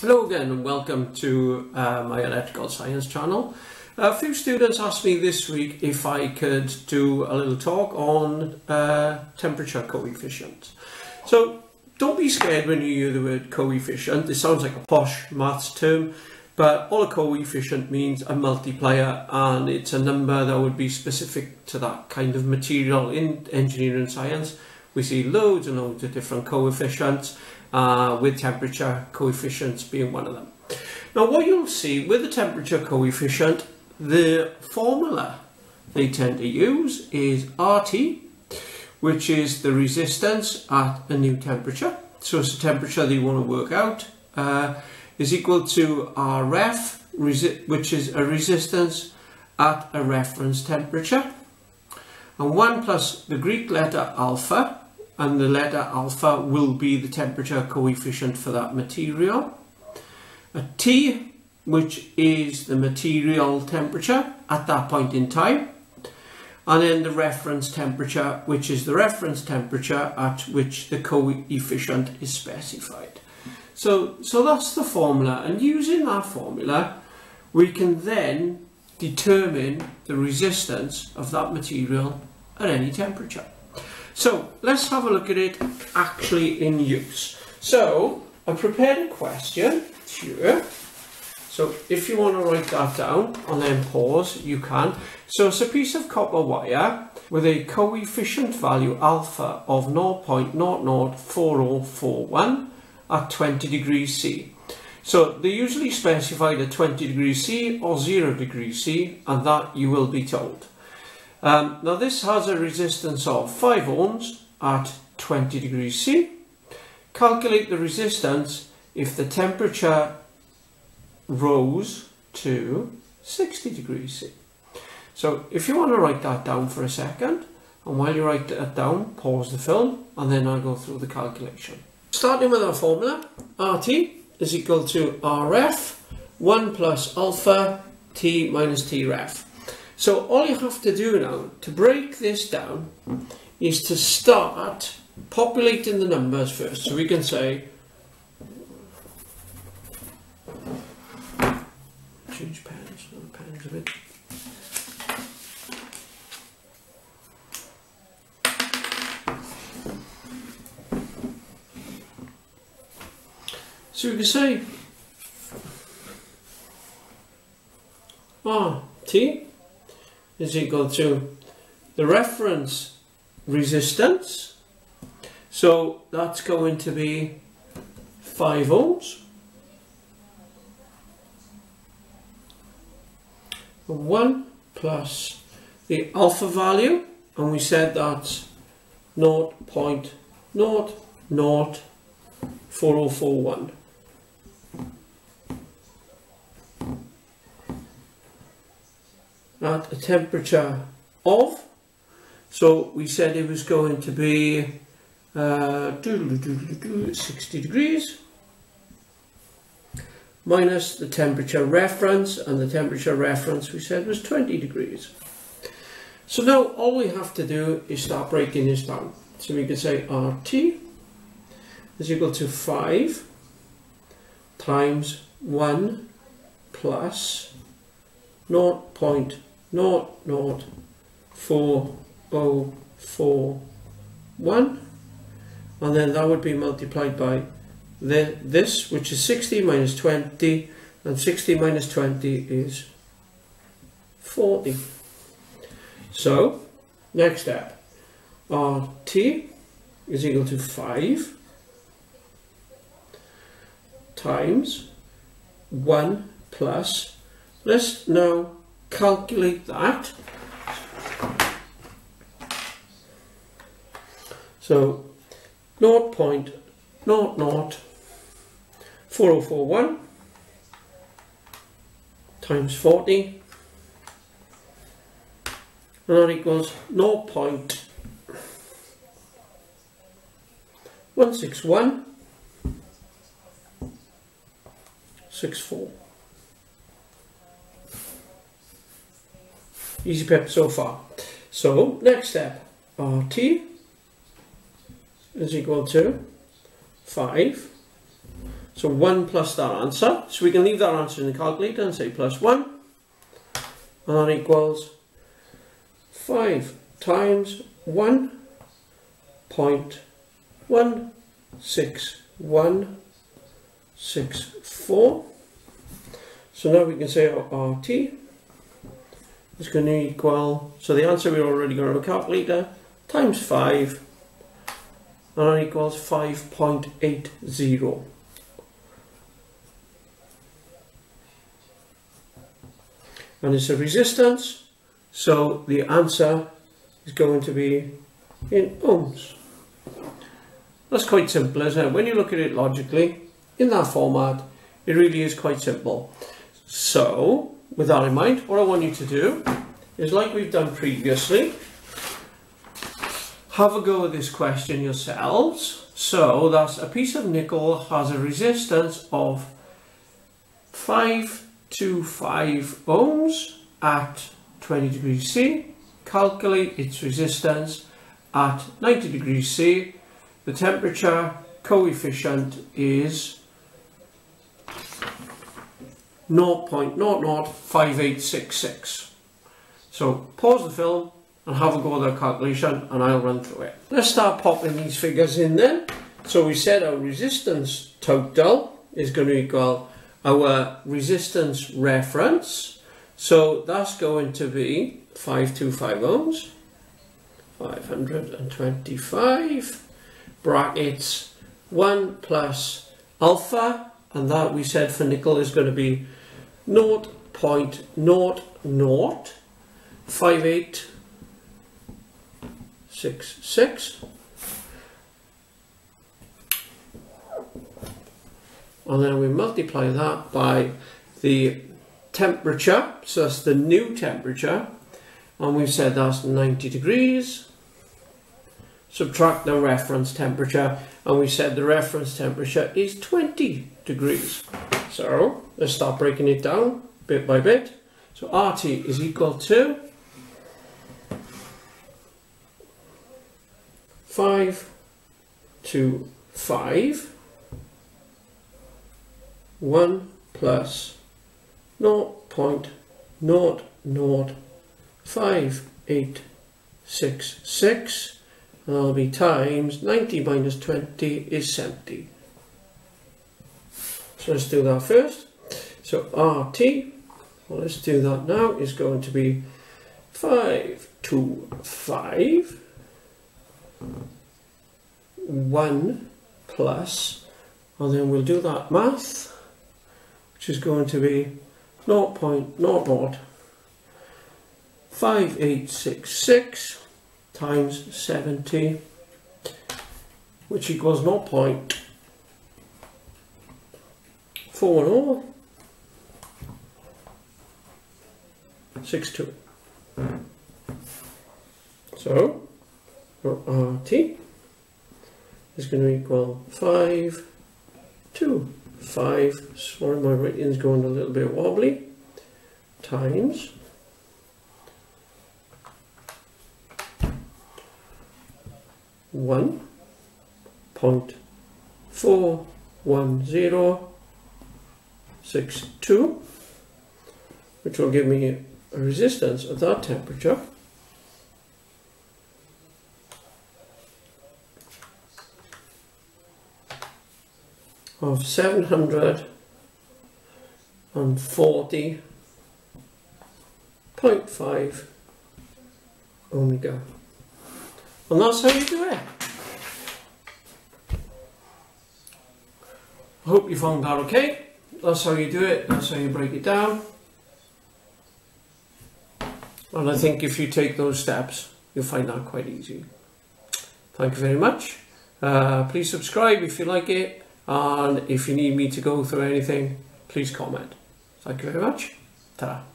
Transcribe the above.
Hello again and welcome to uh, my electrical science channel. A few students asked me this week if I could do a little talk on uh, temperature coefficient. So don't be scared when you hear the word coefficient. It sounds like a posh maths term, but all a coefficient means a multiplier and it's a number that would be specific to that kind of material in engineering science. We see loads and loads of different coefficients uh, with temperature coefficients being one of them. Now what you'll see with the temperature coefficient, the formula they tend to use is RT, which is the resistance at a new temperature. So it's the temperature that you want to work out, uh, is equal to RF, which is a resistance at a reference temperature. And 1 plus the Greek letter alpha, and the letter alpha will be the temperature coefficient for that material. A T, which is the material temperature at that point in time. And then the reference temperature, which is the reference temperature at which the coefficient is specified. So, so that's the formula. And using that formula, we can then determine the resistance of that material at any temperature. So let's have a look at it actually in use. So I prepared a question here. So if you want to write that down and then pause, you can. So it's a piece of copper wire with a coefficient value alpha of 0.004041 at 20 degrees C. So they usually specify at 20 degrees C or 0 degrees C and that you will be told. Um, now this has a resistance of 5 ohms at 20 degrees C. Calculate the resistance if the temperature rose to 60 degrees C. So if you want to write that down for a second, and while you write that down, pause the film, and then I'll go through the calculation. Starting with our formula, RT is equal to RF, 1 plus alpha, T minus T ref. So all you have to do now to break this down is to start populating the numbers first. So we can say change pens, pens a bit. So we can say ah T is equal to the reference resistance. So that's going to be 5 ohms. 1 plus the alpha value, and we said that's 0 at a temperature of, so we said it was going to be uh, 60 degrees minus the temperature reference and the temperature reference we said was 20 degrees. So now all we have to do is start breaking this down. So we can say RT is equal to 5 times 1 plus 0 naught naught four oh four. One. And then that would be multiplied by the, this which is 60 minus 20 and 60 minus 20 is 40 so next step. RT is equal to 5 times 1 plus let's now calculate that. So 0 0.004041 times 40 and that equals 0 0.161 64 Easy pep so far. So next step, RT is equal to 5. So 1 plus that answer. So we can leave that answer in the calculator and say plus 1. And that equals 5 times 1.16164. So now we can say RT is going to equal, so the answer we're already got on a calculator, times 5, and that equals 5.80. And it's a resistance, so the answer is going to be in ohms. That's quite simple, isn't it? When you look at it logically, in that format, it really is quite simple. So, with that in mind, what I want you to do is like we've done previously, have a go at this question yourselves. So that's a piece of nickel has a resistance of 525 ohms at 20 degrees C. Calculate its resistance at 90 degrees C. The temperature coefficient is 0.005866. So pause the film and have a go at that calculation and I'll run through it. Let's start popping these figures in then. So we said our resistance total is going to equal our resistance reference. So that's going to be 525 ohms, 525 brackets 1 plus alpha and that we said for nickel is going to be 0.005866 and then we multiply that by the temperature. So that's the new temperature. And we've said that's 90 degrees. Subtract the reference temperature. And we said the reference temperature is 20 degrees. So let's start breaking it down bit by bit. So RT is equal to 5 to 5 1 plus 0 0.00586 that'll be times 90 minus 20 is 70 so let's do that first. So RT, well, let's do that now, is going to be 5 to 5, 1 plus, and then we'll do that math, which is going to be 0 0.5866 times 70, which equals 0.40. 6, 2. So, our RT is going to equal five two five. sorry my writing is going a little bit wobbly, times one point four one zero six two, which will give me resistance at that temperature. of 740.5 omega. And that's how you do it. I hope you found that okay. That's how you do it, that's how you break it down. And I think if you take those steps, you'll find that quite easy. Thank you very much. Uh, please subscribe if you like it. And if you need me to go through anything, please comment. Thank you very much. ta.